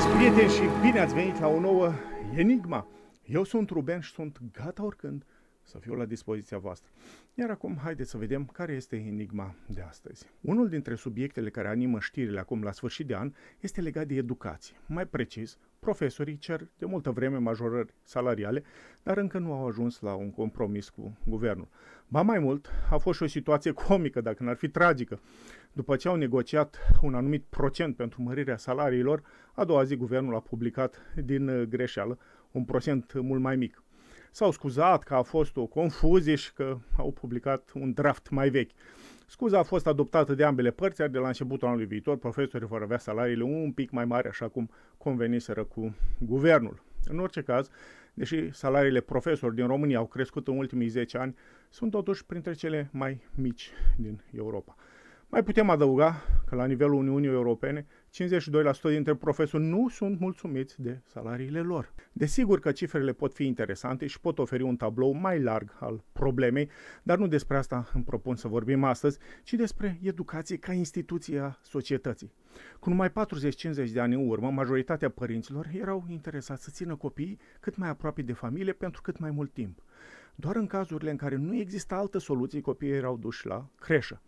Dragi prieteni și bine ați venit la o nouă Enigma. Eu sunt Ruben și sunt gata oricând să fiu la dispoziția voastră. Iar acum haideți să vedem care este enigma de astăzi. Unul dintre subiectele care animă știrile acum la sfârșit de an este legat de educație. Mai precis, profesorii cer de multă vreme majorări salariale, dar încă nu au ajuns la un compromis cu guvernul. Ba mai mult, a fost și o situație comică, dacă n-ar fi tragică. După ce au negociat un anumit procent pentru mărirea salariilor, a doua zi guvernul a publicat din greșeală un procent mult mai mic. S-au scuzat că a fost o confuzie și că au publicat un draft mai vechi. Scuza a fost adoptată de ambele părți, iar de la începutul anului viitor profesorii vor avea salariile un pic mai mari, așa cum conveniseră cu guvernul. În orice caz, deși salariile profesorilor din România au crescut în ultimii 10 ani, sunt totuși printre cele mai mici din Europa. Mai putem adăuga că la nivelul Uniunii Europene, 52% dintre profesori nu sunt mulțumiți de salariile lor. Desigur că cifrele pot fi interesante și pot oferi un tablou mai larg al problemei, dar nu despre asta îmi propun să vorbim astăzi, ci despre educație ca instituție a societății. Cu numai 40-50 de ani în urmă, majoritatea părinților erau interesați să țină copiii cât mai aproape de familie pentru cât mai mult timp. Doar în cazurile în care nu exista altă soluție, copiii erau duși la creșă.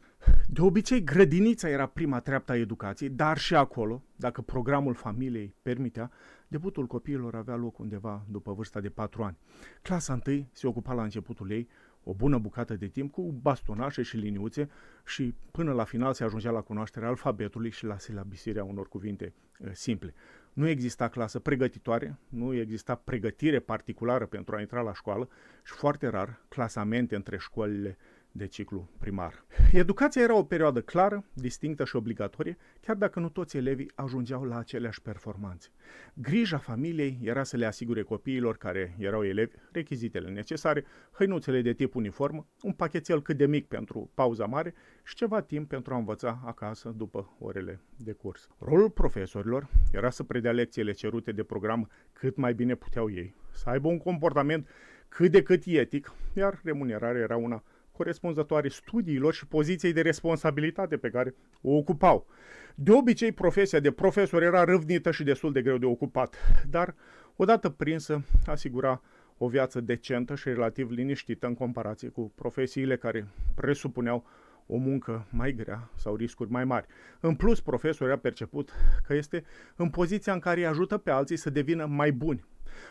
De obicei, grădinița era prima treaptă a educației, dar și acolo, dacă programul familiei permitea, debutul copiilor avea loc undeva după vârsta de 4 ani. Clasa 1 se ocupa la începutul ei o bună bucată de timp cu bastonașe și liniuțe și până la final se ajungea la cunoașterea alfabetului și la silabisirea unor cuvinte uh, simple. Nu exista clasă pregătitoare, nu exista pregătire particulară pentru a intra la școală și foarte rar clasamente între școlile de ciclu primar. Educația era o perioadă clară, distinctă și obligatorie, chiar dacă nu toți elevii ajungeau la aceleași performanțe. Grija familiei era să le asigure copiilor care erau elevi rechizitele necesare, hăinuțele de tip uniform, un pachetel cât de mic pentru pauza mare și ceva timp pentru a învăța acasă după orele de curs. Rolul profesorilor era să predea lecțiile cerute de program cât mai bine puteau ei, să aibă un comportament cât de cât etic, iar remunerarea era una corespunzătoare studiilor și poziției de responsabilitate pe care o ocupau. De obicei, profesia de profesor era râvnită și destul de greu de ocupat, dar, odată prinsă, asigura o viață decentă și relativ liniștită în comparație cu profesiile care presupuneau o muncă mai grea sau riscuri mai mari. În plus, profesorul a perceput că este în poziția în care îi ajută pe alții să devină mai buni,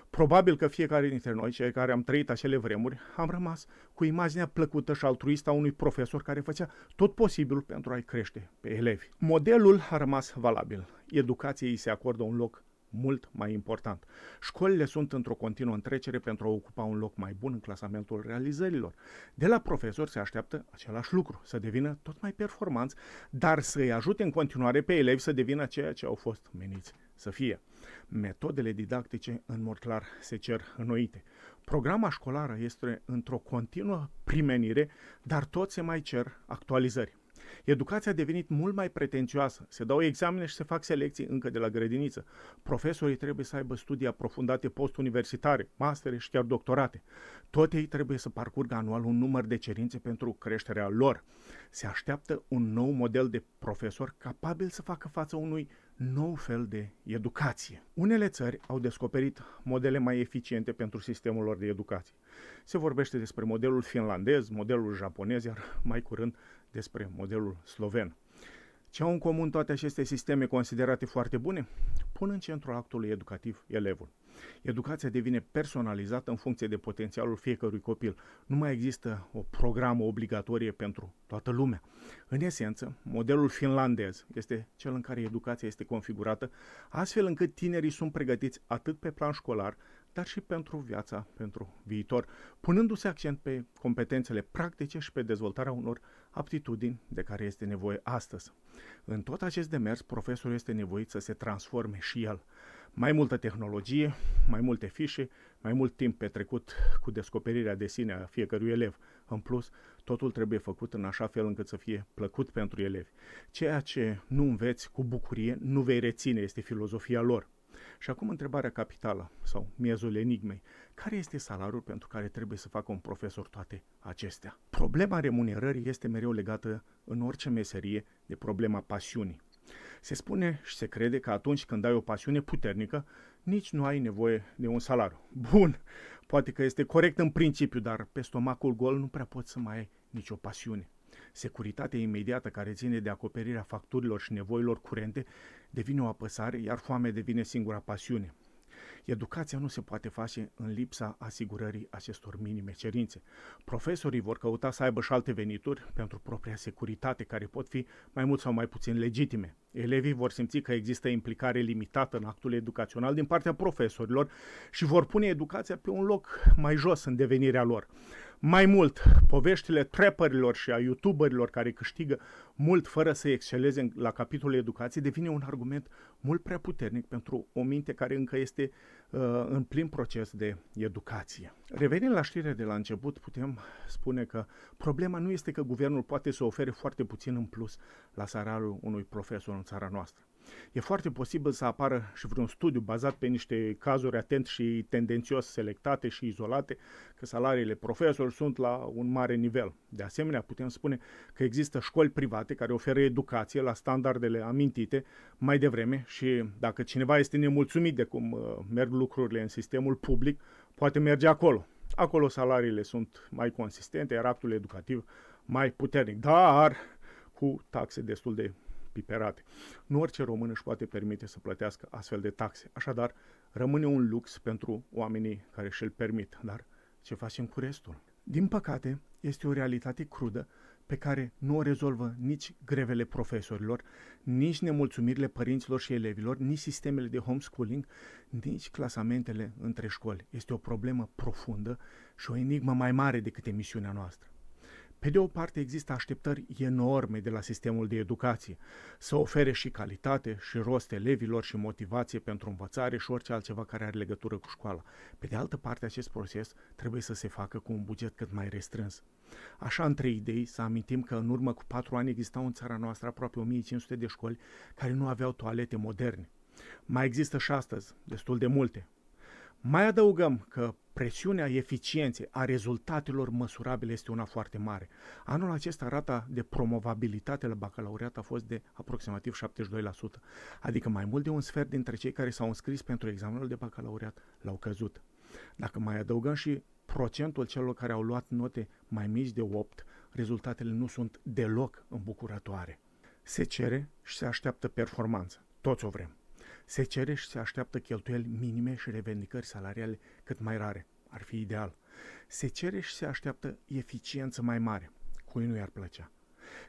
Probabil că fiecare dintre noi, cei care am trăit acele vremuri, am rămas cu imaginea plăcută și altruistă a unui profesor care făcea tot posibilul pentru a-i crește pe elevi. Modelul a rămas valabil. Educației se acordă un loc mult mai important. Școlile sunt într-o continuă întrecere pentru a ocupa un loc mai bun în clasamentul realizărilor. De la profesori se așteaptă același lucru, să devină tot mai performanți, dar să-i ajute în continuare pe elevi să devină ceea ce au fost meniți să fie. Metodele didactice, în mod clar, se cer înnoite. Programa școlară este într-o continuă primenire, dar tot se mai cer actualizări. Educația a devenit mult mai pretențioasă. Se dau examene și se fac selecții încă de la grădiniță. Profesorii trebuie să aibă studii aprofundate postuniversitare, mastere și chiar doctorate. Tot ei trebuie să parcurgă anual un număr de cerințe pentru creșterea lor. Se așteaptă un nou model de profesor capabil să facă față unui nou fel de educație. Unele țări au descoperit modele mai eficiente pentru sistemul lor de educație. Se vorbește despre modelul finlandez, modelul japonez, iar mai curând despre modelul sloven. Ce au în comun toate aceste sisteme considerate foarte bune? Pun în centrul actului educativ elevul. Educația devine personalizată în funcție de potențialul fiecărui copil. Nu mai există o programă obligatorie pentru toată lumea. În esență, modelul finlandez este cel în care educația este configurată astfel încât tinerii sunt pregătiți atât pe plan școlar, dar și pentru viața, pentru viitor, punându-se accent pe competențele practice și pe dezvoltarea unor aptitudini de care este nevoie astăzi. În tot acest demers, profesorul este nevoit să se transforme și el. Mai multă tehnologie, mai multe fișe, mai mult timp petrecut cu descoperirea de sine a fiecărui elev. În plus, totul trebuie făcut în așa fel încât să fie plăcut pentru elevi. Ceea ce nu înveți cu bucurie, nu vei reține, este filozofia lor. Și acum întrebarea capitală sau miezul enigmei. Care este salariul pentru care trebuie să facă un profesor toate acestea? Problema remunerării este mereu legată în orice meserie de problema pasiunii. Se spune și se crede că atunci când ai o pasiune puternică, nici nu ai nevoie de un salariu. Bun, poate că este corect în principiu, dar pe stomacul gol nu prea poți să mai ai nicio pasiune. Securitatea imediată care ține de acoperirea facturilor și nevoilor curente devine o apăsare, iar foamea devine singura pasiune. Educația nu se poate face în lipsa asigurării acestor minime cerințe. Profesorii vor căuta să aibă și alte venituri pentru propria securitate, care pot fi mai mult sau mai puțin legitime. Elevii vor simți că există implicare limitată în actul educațional din partea profesorilor și vor pune educația pe un loc mai jos în devenirea lor. Mai mult, poveștile trapperilor și a youtuberilor care câștigă mult fără să exceleze la capitolul educație devine un argument mult prea puternic pentru o minte care încă este uh, în plin proces de educație. Revenind la știrea de la început, putem spune că problema nu este că guvernul poate să ofere foarte puțin în plus la salariul unui profesor în țara noastră. E foarte posibil să apară și vreun studiu bazat pe niște cazuri atent și tendențios selectate și izolate, că salariile profesori sunt la un mare nivel. De asemenea, putem spune că există școli private care oferă educație la standardele amintite mai devreme și dacă cineva este nemulțumit de cum uh, merg lucrurile în sistemul public, poate merge acolo. Acolo salariile sunt mai consistente, iar actul educativ mai puternic, dar cu taxe destul de piperate. Nu orice român își poate permite să plătească astfel de taxe. Așadar, rămâne un lux pentru oamenii care și-l permit. Dar ce facem cu restul? Din păcate, este o realitate crudă pe care nu o rezolvă nici grevele profesorilor, nici nemulțumirile părinților și elevilor, nici sistemele de homeschooling, nici clasamentele între școli. Este o problemă profundă și o enigmă mai mare decât emisiunea noastră. Pe de o parte, există așteptări enorme de la sistemul de educație, să ofere și calitate, și rost elevilor, și motivație pentru învățare și orice altceva care are legătură cu școala. Pe de altă parte, acest proces trebuie să se facă cu un buget cât mai restrâns. Așa, între idei, să amintim că în urmă cu patru ani existau în țara noastră aproape 1500 de școli care nu aveau toalete moderne. Mai există și astăzi, destul de multe, mai adăugăm că presiunea eficienței a rezultatelor măsurabile este una foarte mare. Anul acesta rata de promovabilitate la bacalaureat a fost de aproximativ 72%, adică mai mult de un sfert dintre cei care s-au înscris pentru examenul de bacalaureat l-au căzut. Dacă mai adăugăm și procentul celor care au luat note mai mici de 8, rezultatele nu sunt deloc îmbucurătoare. Se cere și se așteaptă performanță. Toți o vrem. Se cere și se așteaptă cheltuieli minime și revendicări salariale cât mai rare. Ar fi ideal. Se cere și se așteaptă eficiență mai mare. Cui nu i-ar plăcea?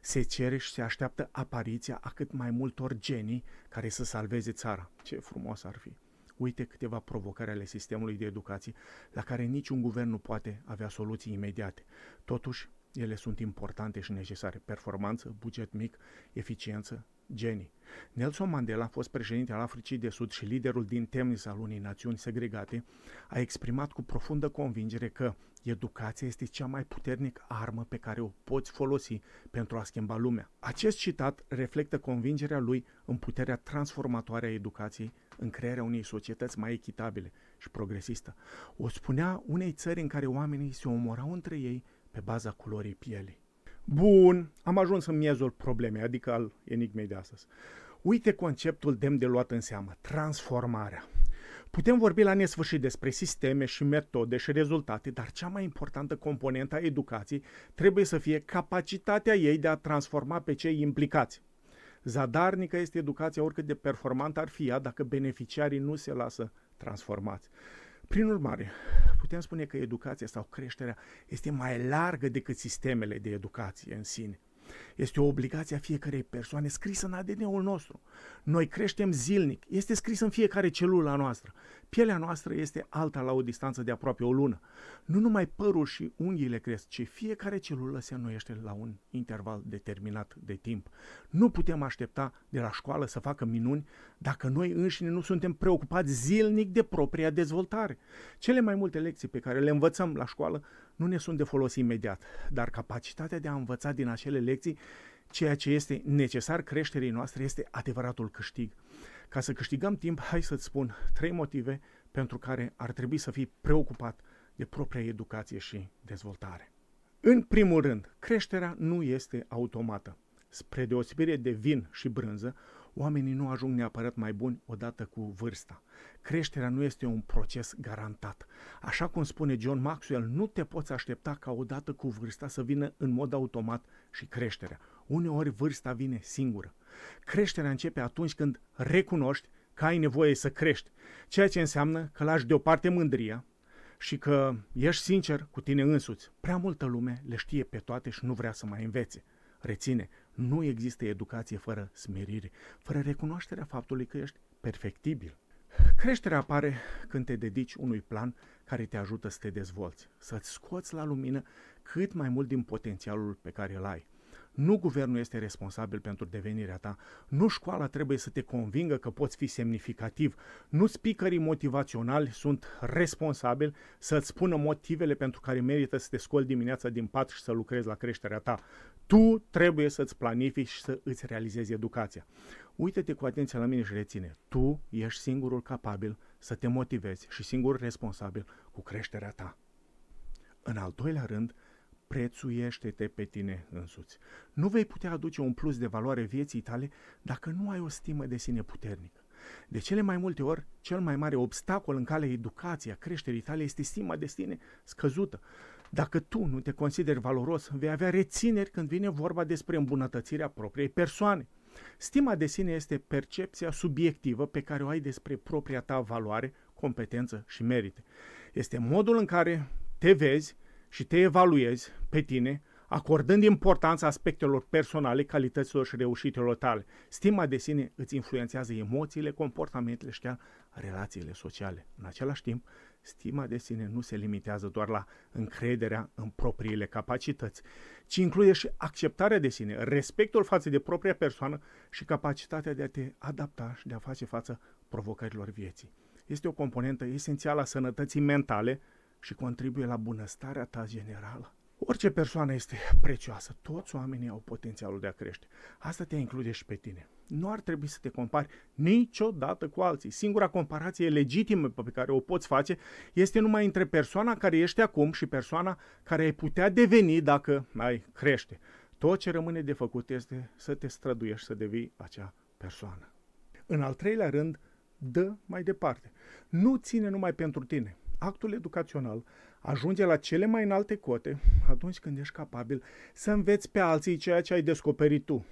Se cere și se așteaptă apariția a cât mai multor genii care să salveze țara. Ce frumos ar fi! Uite câteva provocări ale sistemului de educație la care niciun guvern nu poate avea soluții imediate. Totuși, ele sunt importante și necesare. Performanță, buget mic, eficiență, genii. Nelson Mandela, a fost președinte al Africii de Sud și liderul din Temnis al unei națiuni segregate, a exprimat cu profundă convingere că educația este cea mai puternică armă pe care o poți folosi pentru a schimba lumea. Acest citat reflectă convingerea lui în puterea transformatoare a educației în crearea unei societăți mai echitabile și progresistă. O spunea unei țări în care oamenii se omorau între ei pe baza culorii pielii. Bun, am ajuns în miezul problemei, adică al enigmei de astăzi. Uite conceptul demn de luat în seamă, transformarea. Putem vorbi la nesfârșit despre sisteme și metode și rezultate, dar cea mai importantă componentă a educației trebuie să fie capacitatea ei de a transforma pe cei implicați. Zadarnică este educația oricât de performantă ar fi ea dacă beneficiarii nu se lasă transformați. Prin urmare, putem spune că educația sau creșterea este mai largă decât sistemele de educație în sine. Este o obligație a fiecarei persoane scrisă în ADN-ul nostru. Noi creștem zilnic. Este scris în fiecare celulă noastră. Pielea noastră este alta la o distanță de aproape o lună. Nu numai părul și unghiile cresc, ci fiecare celulă se înnoiește la un interval determinat de timp. Nu putem aștepta de la școală să facă minuni dacă noi înșine nu suntem preocupați zilnic de propria dezvoltare. Cele mai multe lecții pe care le învățăm la școală nu ne sunt de folos imediat, dar capacitatea de a învăța din acele lecții ceea ce este necesar creșterii noastre este adevăratul câștig. Ca să câștigăm timp, hai să-ți spun trei motive pentru care ar trebui să fii preocupat de propria educație și dezvoltare. În primul rând, creșterea nu este automată. spre deosebire de vin și brânză, oamenii nu ajung neapărat mai buni odată cu vârsta. Creșterea nu este un proces garantat. Așa cum spune John Maxwell, nu te poți aștepta ca odată cu vârsta să vină în mod automat și creșterea. Uneori vârsta vine singură. Creșterea începe atunci când recunoști că ai nevoie să crești, ceea ce înseamnă că lași deoparte mândria și că ești sincer cu tine însuți. Prea multă lume le știe pe toate și nu vrea să mai învețe. Reține, nu există educație fără smerire, fără recunoașterea faptului că ești perfectibil. Creșterea apare când te dedici unui plan care te ajută să te dezvolți, să-ți scoți la lumină cât mai mult din potențialul pe care îl ai. Nu guvernul este responsabil pentru devenirea ta, nu școala trebuie să te convingă că poți fi semnificativ, nu speakerii motivaționali sunt responsabili să-ți spună motivele pentru care merită să te scoli dimineața din pat și să lucrezi la creșterea ta. Tu trebuie să-ți planifici și să îți realizezi educația. Uită-te cu atenție la mine și reține. Tu ești singurul capabil să te motivezi și singurul responsabil cu creșterea ta. În al doilea rând, prețuiește-te pe tine însuți. Nu vei putea aduce un plus de valoare vieții tale dacă nu ai o stimă de sine puternică. De cele mai multe ori, cel mai mare obstacol în calea educației, a creșterii tale, este stima de sine scăzută. Dacă tu nu te consideri valoros, vei avea rețineri când vine vorba despre îmbunătățirea propriei persoane. Stima de sine este percepția subiectivă pe care o ai despre propria ta valoare, competență și merite. Este modul în care te vezi și te evaluezi pe tine, acordând importanța aspectelor personale, calităților și reușitelor tale. Stima de sine îți influențează emoțiile, comportamentele și chiar relațiile sociale. În același timp, stima de sine nu se limitează doar la încrederea în propriile capacități, ci include și acceptarea de sine, respectul față de propria persoană și capacitatea de a te adapta și de a face față provocărilor vieții. Este o componentă esențială a sănătății mentale și contribuie la bunăstarea ta generală. Orice persoană este prețioasă, toți oamenii au potențialul de a crește. Asta te include și pe tine. Nu ar trebui să te compari niciodată cu alții. Singura comparație legitimă pe care o poți face este numai între persoana care ești acum și persoana care ai putea deveni dacă ai crește. Tot ce rămâne de făcut este să te străduiești să devii acea persoană. În al treilea rând, dă mai departe. Nu ține numai pentru tine actul educațional ajunge la cele mai înalte cote atunci când ești capabil să înveți pe alții ceea ce ai descoperit tu.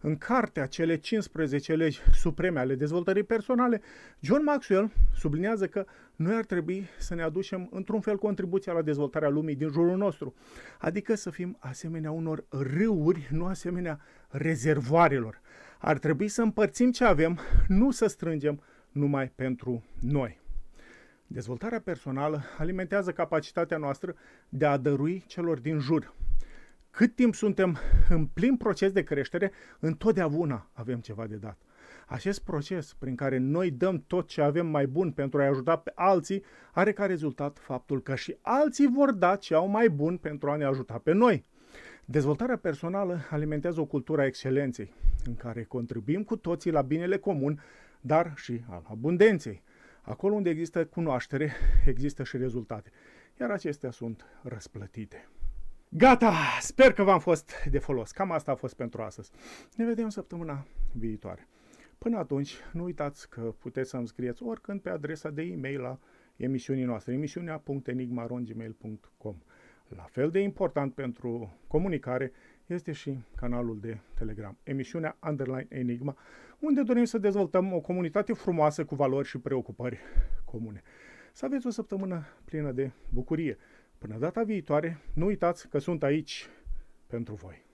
În cartea Cele 15 legi supreme ale dezvoltării personale, John Maxwell subliniază că noi ar trebui să ne aducem într-un fel contribuția la dezvoltarea lumii din jurul nostru, adică să fim asemenea unor râuri, nu asemenea rezervoarelor. Ar trebui să împărțim ce avem, nu să strângem numai pentru noi. Dezvoltarea personală alimentează capacitatea noastră de a dărui celor din jur. Cât timp suntem în plin proces de creștere, întotdeauna avem ceva de dat. Acest proces prin care noi dăm tot ce avem mai bun pentru a ajuta pe alții are ca rezultat faptul că și alții vor da ce au mai bun pentru a ne ajuta pe noi. Dezvoltarea personală alimentează o cultură a excelenței, în care contribuim cu toții la binele comun, dar și al abundenței. Acolo unde există cunoaștere, există și rezultate. Iar acestea sunt răsplătite. Gata! Sper că v-am fost de folos. Cam asta a fost pentru astăzi. Ne vedem săptămâna viitoare. Până atunci, nu uitați că puteți să-mi scrieți oricând pe adresa de e-mail la emisiunii noastre, emisiunea.enigmaronggmail.com La fel de important pentru comunicare este și canalul de Telegram, emisiunea Underline Enigma, unde dorim să dezvoltăm o comunitate frumoasă cu valori și preocupări comune. Să aveți o săptămână plină de bucurie. Până data viitoare, nu uitați că sunt aici pentru voi.